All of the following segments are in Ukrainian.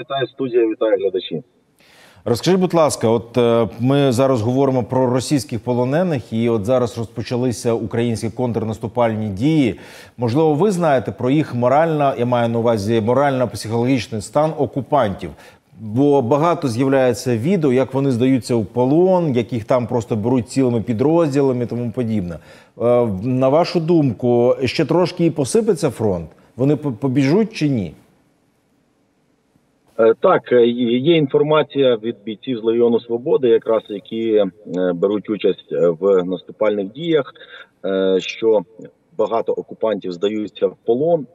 Вітаю студія, вітаю глядачі. Розкажіть, будь ласка, от е, ми зараз говоримо про російських полонених, і от зараз розпочалися українські контрнаступальні дії. Можливо, ви знаєте про їх морально, я маю на увазі морально-психологічний стан окупантів. Бо багато з'являється відео, як вони здаються в полон, як їх там просто беруть цілими підрозділами тому подібне. Е, На вашу думку, ще трошки і посипеться фронт? Вони побіжуть чи ні? Е, Так, е, є інформація від бійців з Легіону Свободи, якраз які е, беруть участь в наступальних діях, що багато окупантів здаються в полон.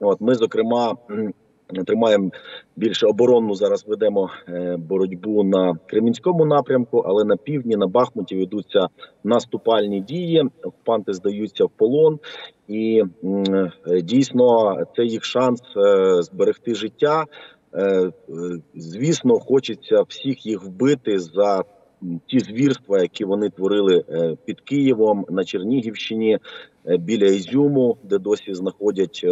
От ми, зокрема, тримаємо більше оборонну зараз ведемо боротьбу на Кремінському напрямку, але на півдні, на Бахмуті ведуться наступальні дії. Окупанти здаються в полон, і дійсно це їх шанс зберегти життя. Е, е, Звісно, хочеться всіх їх вбити за ті звірства, які вони творили е, під Києвом на Чернігівщині біля Ізюму, де досі знаходять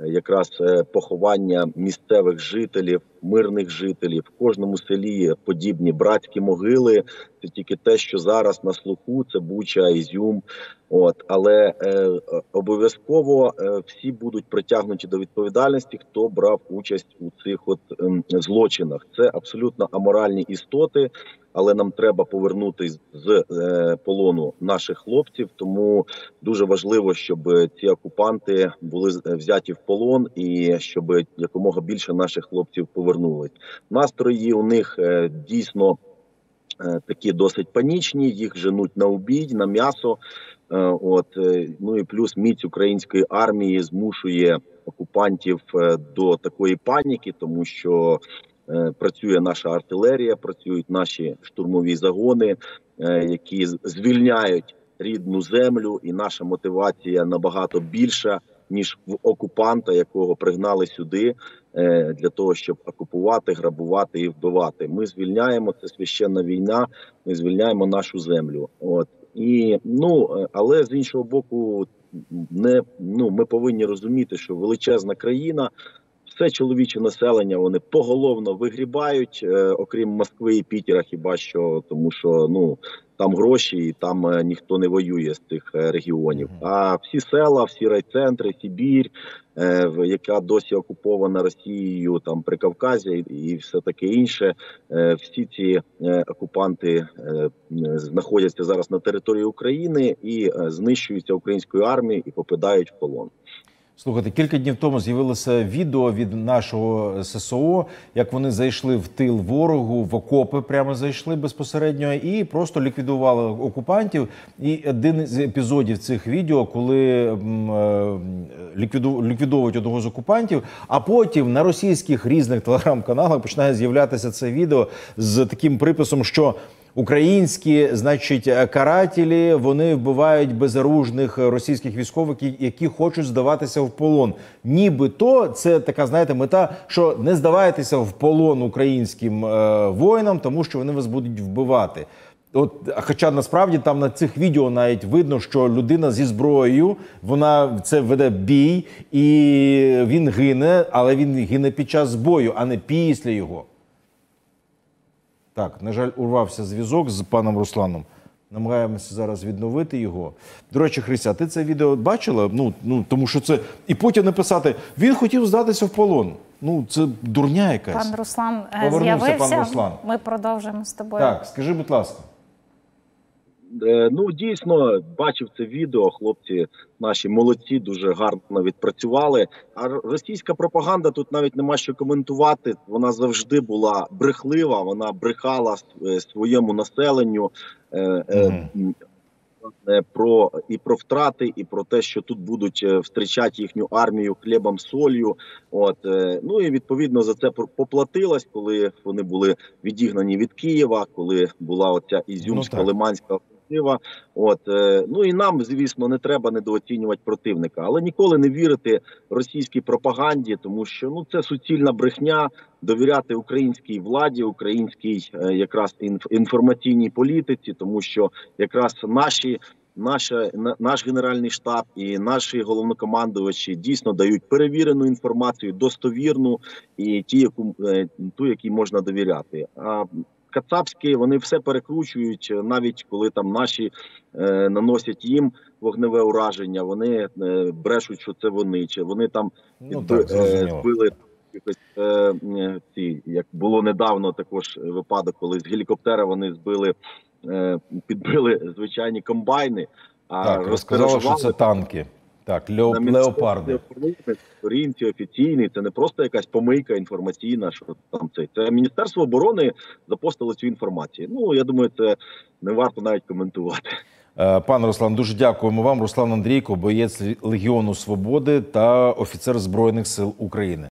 якраз поховання місцевих жителів, мирних жителів. В кожному селі подібні братські могили. Це тільки те, що зараз на слуху, це Буча, Ізюм. От але е, е, обов'язково е, всі будуть притягнуті до відповідальності, хто брав участь у цих от ем, злочинах. Це абсолютно аморальні істоти, але нам треба повернути з- з е, полону наших хлопців. Тому дуже важливо, щоб ці окупанти були взяті в полон, і щоб якомога більше наших хлопців повернулись. Настрої у них е, дійсно е, такі досить панічні. Їх женуть на убій, на м'ясо. Е, От е, ну і плюс міць української армії змушує окупантів е, до такої паніки, тому що е, працює наша артилерія, працюють наші штурмові загони, е, які звільняють рідну землю, і наша мотивація набагато більша ніж в окупанта, якого пригнали сюди е, для того, щоб окупувати, грабувати і вбивати. Ми звільняємо це священна війна. Ми звільняємо нашу землю. От і ну е, але з іншого боку, не ну ми повинні розуміти, що величезна країна. Все чоловіче населення вони поголовно вигрібають, е, окрім Москви і Пітера, хіба що тому, що ну там гроші, і там е, ніхто не воює з тих е, регіонів. А всі села, всі райцентри, Сибір, е, яка досі окупована Росією, там Прикавказя і, і все таке інше. Е, всі ці е, окупанти е, знаходяться зараз на території України і е, знищуються українською армією і попадають в полон. Слухайте, кілька днів тому з'явилося відео від нашого ССО, як вони зайшли в тил ворогу, в окопи прямо зайшли безпосередньо і просто ліквідували окупантів. І один з епізодів цих відео, коли е, ліквіду- ліквідовують одного з окупантів, а потім на російських різних телеграм-каналах починає з'являтися це відео з таким приписом, що Українські, значить, карателі вони вбивають безоружних російських військових, які- які хочуть здаватися в полон. Нібито це така, знаєте, мета, що не здавайтеся в полон українським е, воїнам, тому що вони вас будуть вбивати. От, хоча насправді там на цих відео навіть видно, що людина зі зброєю, вона це веде бій, і він гине, але він гине під час бою, а не після його. Так, на жаль, урвався зв'язок з паном Русланом. Намагаємося зараз відновити його. До речі, Христя, ти це відео бачила? Ну, ну тому що це. І потім написати: він хотів здатися в полон. Ну, це дурня якась. Пан Руслан е, Повернувся з'явився. пан Руслан. Ми продовжимо з тобою. Так, скажи, будь ласка. Е, Ну дійсно бачив це відео. Хлопці наші молодці дуже гарно відпрацювали. А російська пропаганда тут навіть нема що коментувати. Вона завжди була брехлива. Вона брехала е, своєму населенню. е, Про і про втрати, і про те, що тут будуть встрічати їхню армію хлібом, солью. От ну і відповідно за це поплатилась, коли вони були відігнані від Києва, коли була оця ізюмська так. лиманська офенсива. От е, ну і нам, звісно, не треба недооцінювати противника, але ніколи не вірити російській пропаганді, тому що ну це суцільна брехня. Довіряти українській владі, українській е, якраз інф- інформаційній політиці, тому що якраз наші наша наш генеральний штаб і наші головнокомандувачі дійсно дають перевірену інформацію, достовірну і ті, яку е, ту, якій можна довіряти. А Кацапські вони все перекручують, е, навіть коли там наші е, наносять їм вогневе ураження. Вони е, брешуть, що це вони, чи вони там Ну так, е, збили якось е, е, ці, як було недавно також випадок, коли з гелікоптера вони збили, е, підбили звичайні комбайни. А Так, розказали, що це танки. Так, лео, леопарди. сторінці офіційний. Це не просто якась помийка інформаційна, що там це. Це Міністерство оборони запостило цю інформацію. Ну я думаю, це не варто навіть коментувати. Е, Пане Руслан, дуже дякуємо вам. Руслан Андрійко, боєць Легіону Свободи та офіцер Збройних сил України.